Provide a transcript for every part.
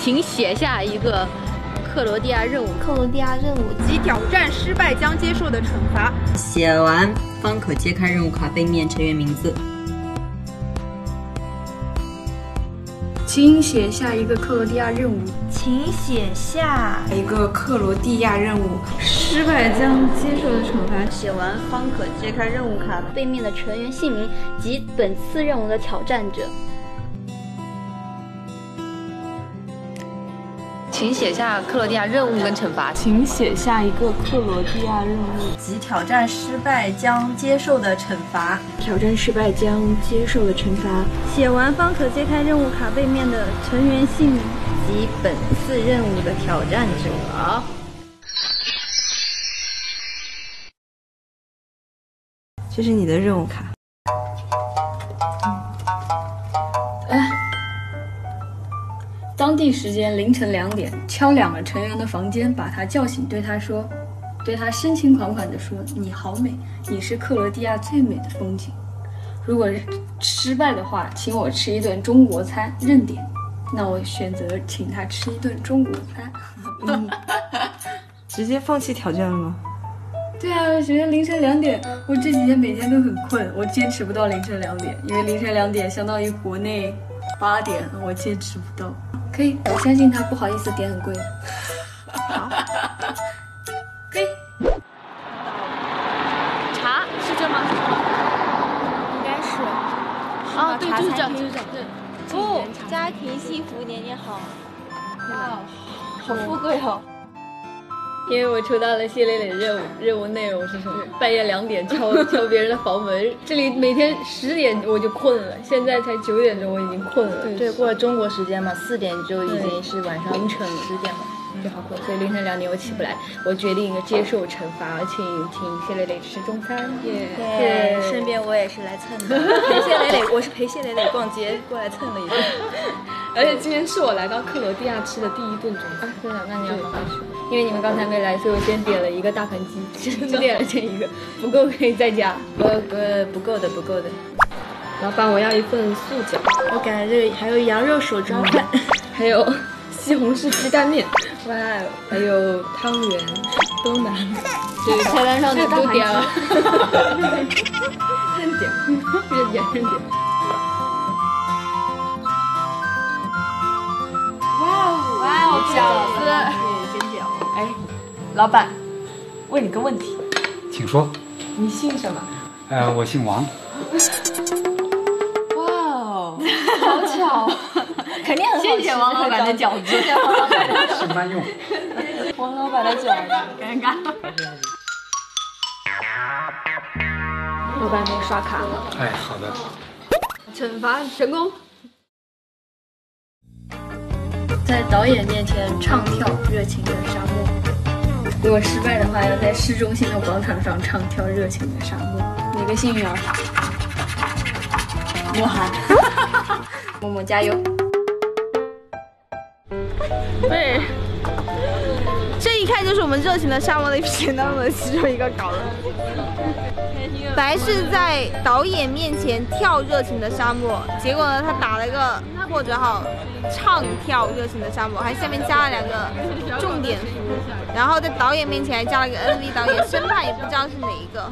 请写下一个克罗地亚任务。克罗地亚任务及挑战失败将接受的惩罚。写完方可揭开任务卡背面成员名字。请写下一个克罗地亚任务。请写下一个克罗地亚任务。失败将接受的惩罚。写完方可揭开任务卡背面的成员姓名及本次任务的挑战者。请写下克罗地亚任务跟惩罚。请写下一个克罗地亚任务及挑战失败将接受的惩罚。挑战失败将接受的惩罚。写完方可揭开任务卡背面的成员姓名及本次任务的挑战者。这是你的任务卡。当地时间凌晨两点，敲两个成员的房间，把他叫醒，对他说，对他深情款款地说：“你好美，你是克罗地亚最美的风景。如果失败的话，请我吃一顿中国餐，认点。那我选择请他吃一顿中国餐。嗯”直接放弃挑战了吗？对啊，首先凌晨两点，我这几天每天都很困，我坚持不到凌晨两点，因为凌晨两点相当于国内八点，我坚持不到。可以，我相信他不好意思点很贵的。好，可以。茶是这吗？应该是。啊，对，就是这，就是这。不，家庭幸福，年年好。哇，好富贵哦。因为我抽到了谢磊磊任务，任务内容是什么？半夜两点敲敲别人的房门。这里每天十点我就困了，现在才九点钟，我已经困了。对，过了中国时间嘛，四点就已经是晚上凌晨十点了，就好困。所以凌晨两点我起不来，我决定接受惩罚，请请谢磊磊吃中餐。耶，顺便我也是来蹭的，陪谢磊磊，我是陪谢磊磊逛街过来蹭了一顿。而且今天是我来到克罗地亚吃的第一顿中餐。对的，那你要好好吃。因为你们刚才没来，所以我先点了一个大盘鸡，只点了这一个，不够可以再加。呃呃，不够的，不够的。老板，我要一份素饺。我感觉这里还有羊肉手抓饭，还有西红柿鸡蛋面，哇，还有汤圆，都难。这菜单上的都点了。认点，认点，认点。饺子。哎，老板，问你个问题，请说。你姓什么？呃，我姓王。哇哦，好巧，肯定很谢谢王老板的饺子。谢谢王老板的是慢用。王老板的饺子，尴尬。老板给你刷卡了。哎，好的。惩罚成功。在导演面前唱跳热情的沙漠。如果失败的话，要在市中心的广场上唱跳热情的沙漠。哪个幸运儿？莫涵，默默加油！对，这一看就是我们热情的沙漠里片当中的其中一个稿子。本来是在导演面前跳热情的沙漠，结果呢，他打了一个破折号，唱跳热情的沙漠，还下面加了两个重点符，然后在导演面前还加了个 NV 导演，生怕也不知道是哪一个。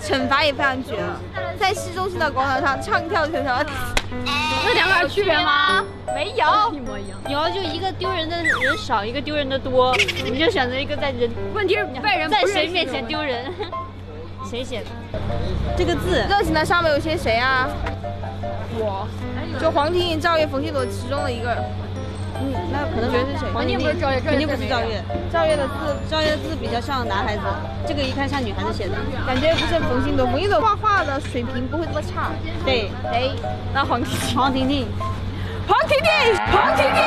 惩罚也非常绝了，在市中心的广场上唱跳这条，这两个有区别吗？没有，一模一样。有就一个丢人的人少，一个丢人的多，你就选择一个在人问题是外人在谁面前丢人。谁写的这个字？热情的上面有些谁啊？我，就黄婷婷、赵月、冯鑫朵其中的一个。嗯，那可能觉得是谁？肯定不是赵月，肯定不是赵月。赵月的字，赵月的字比较像男孩子，这个一看像女孩子写的，感觉不是冯鑫朵。冯鑫朵画画的水平不会这么差。对，哎，那黄婷婷，黄婷婷，黄婷婷，黄婷婷。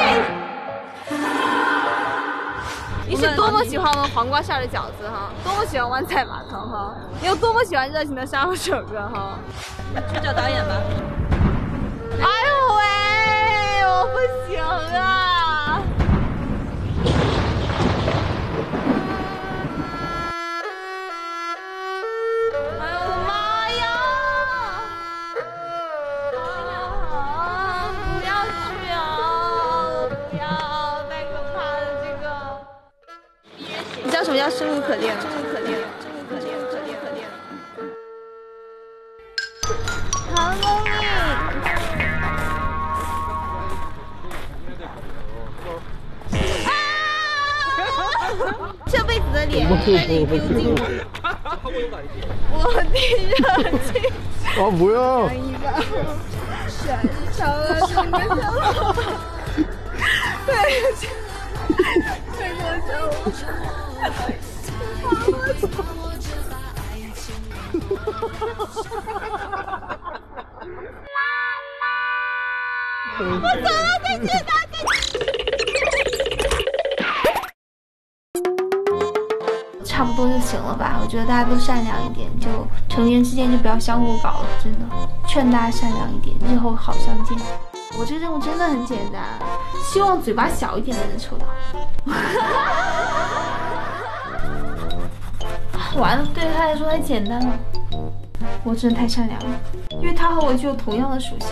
你是多么喜欢我们黄瓜馅的饺子哈，多么喜欢湾仔码头哈，你有多么喜欢热情的沙漠首歌哈，去找导演吧。不行啊！哎呦我的妈呀啊不要去啊我不要太可怕了这个。你知道什么叫生无可恋吗？这辈子的脸在你丢进去，我地上去。啊，不要！对，这个小我走了，再见，大差就行了吧？我觉得大家都善良一点，就成员之间就不要相互搞了，真的，劝大家善良一点，日后好相见。我这个任务真的很简单，希望嘴巴小一点的人抽到。完了，对他来说太简单了，我真的太善良了，因为他和我具有同样的属性，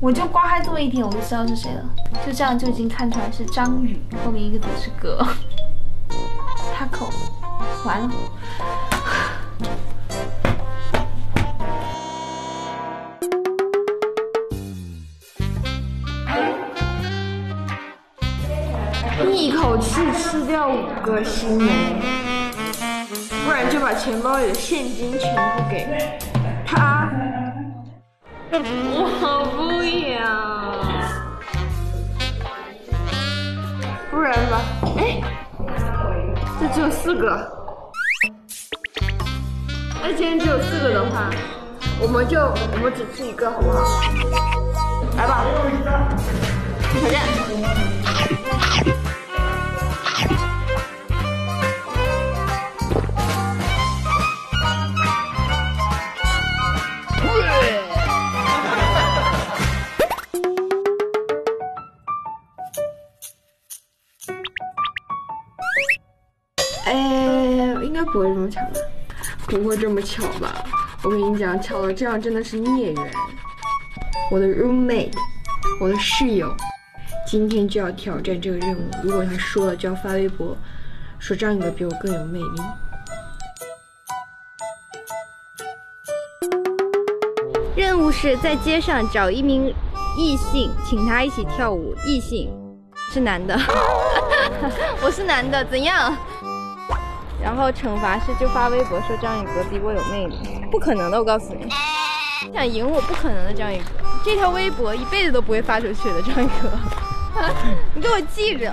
我就刮开这么一点，我就知道是谁了，就这样就已经看出来是张宇，后面一个字是哥，他口，完了。一口气吃掉五个新人，不然就把钱包里的现金全部给他。我不要，不然吧，哎，这只有四个。那今天只有四个的话，我们就我们只吃一个，好不好？来吧，再见。不会这么巧吧？我跟你讲，巧了这样真的是孽缘。我的 roommate，我的室友，今天就要挑战这个任务。如果他说了，就要发微博说张宇哥比我更有魅力。任务是在街上找一名异性，请他一起跳舞。异性是男的，我是男的，怎样？然后惩罚是就发微博说张宇哥比我有魅力，不可能的，我告诉你，想赢我不可能的，张宇哥，这条微博一辈子都不会发出去的，张宇哥，你给我记着。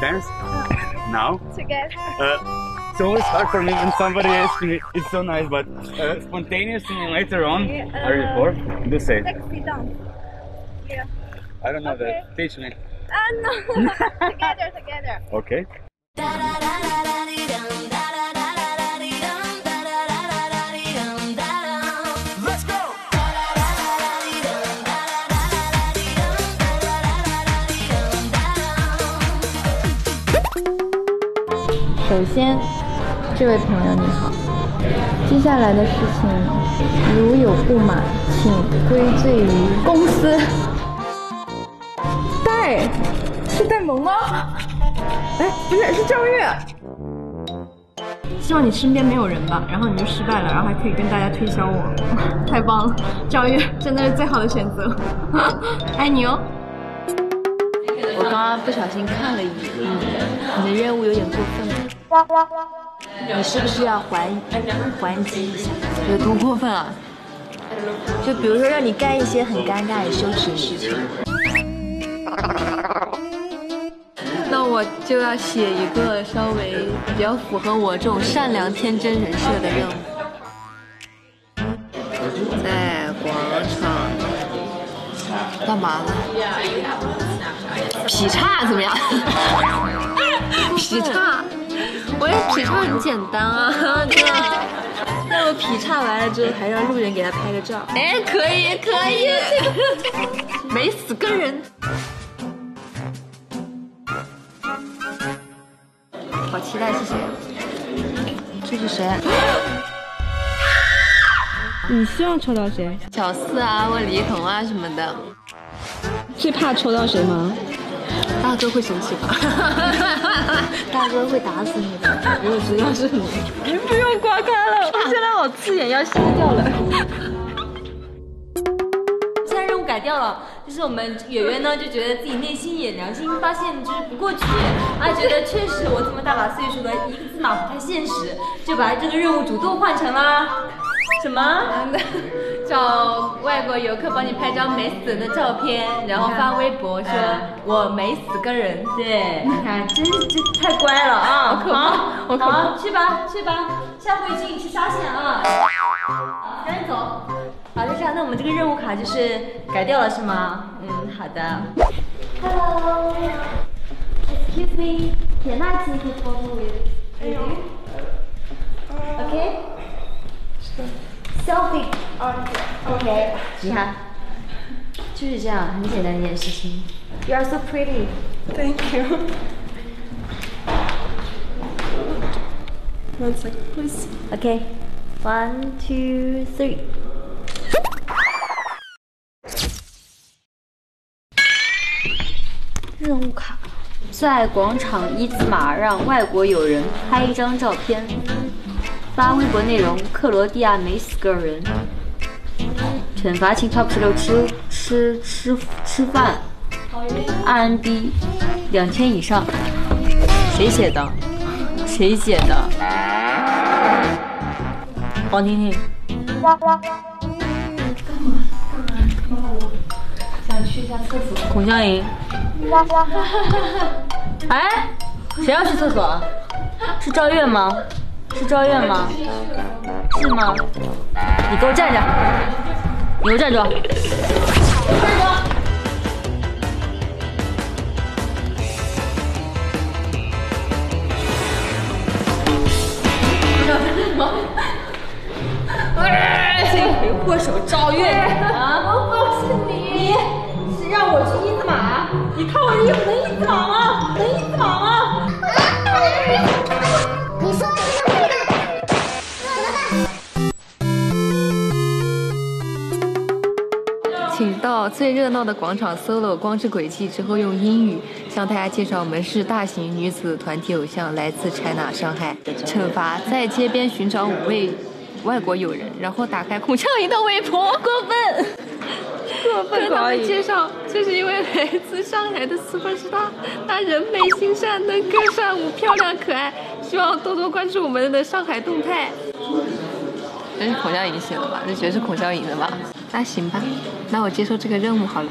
Dance? Now? Together. Uh, it's always hard for me when somebody asks me. It's so nice, but uh, spontaneously later on. Are you for? Do say. Sexy dance. Yeah. I don't know that. Teach me. 安呢。together, together. OK. 首先，这位朋友你好。接下来的事情，如有不满，请归罪于公司。戴萌吗？哎，不是，是赵月。希望你身边没有人吧，然后你就失败了，然后还可以跟大家推销我，太棒了！赵月真的是最好的选择，爱你哦。我刚刚不小心看了一眼，你的任务有点过分了。你是不是要还还击一下？有多过分啊？就比如说让你干一些很尴尬、很羞耻的事情。那我就要写一个稍微比较符合我这种善良天真人设的任务。在广场干嘛呢？劈叉怎么样？劈叉，我也劈叉很简单啊，对啊。那我劈叉完了之后，还让路人给他拍个照。哎，可以，可以，没死个人。好期待是谁？这是谁？你希望抽到谁？小四啊，或李一桐啊什么的。最怕抽到谁吗？大哥会生气吧？大哥会打死你的，如果知道是你。你 不用刮开了，我现在好刺眼，要瞎掉了。改掉了，就是我们圆圆呢就觉得自己内心也良心发现就是不过去，啊觉得确实我这么大把岁数的一个字马不太现实，就把这个任务主动换成了什么？找外国游客帮你拍张没死人的照片，然后发微博说我没死个人。对，你看真真太乖了啊！好好去吧去吧，下回请你吃沙县啊！好，就这样，那我们这个任务卡就是改掉了是吗？嗯，好的。Hello. Excuse me. Can I take a photo with you? Okay. Selfie. OK. 你看，就是这样，很简单一件事情。You are so pretty. Thank you. One second, please. OK. One, two, three. 任务卡，在广场一字马让外国友人拍一张照片，发微博内容：克罗地亚没死个人。惩罚请 top 十六吃吃吃吃饭，RMB 两千以上。谁写的？谁写的？黄婷婷。去一下厕所。孔湘莹。哎，谁要去厕所啊？是赵月吗？是赵月吗？是吗？你给我站着！你给我站住！站住！你看我的衣服能一字马吗？能一字马吗？你说的这个会的，请到最热闹的广场 solo 光之轨迹之后，用英语向大家介绍我们是大型女子团体偶像，来自 China 上海。惩罚在街边寻找五位外国友人，然后打开孔畅莹的微博，过分。过分跟他可以们介绍，这是一位来自上海的 super star，她人美心善，能歌善舞，漂亮可爱，希望多多关注我们的上海动态。这是孔孝颖写的吧？这绝对是孔孝颖的吧？那行吧，那我接受这个任务好了。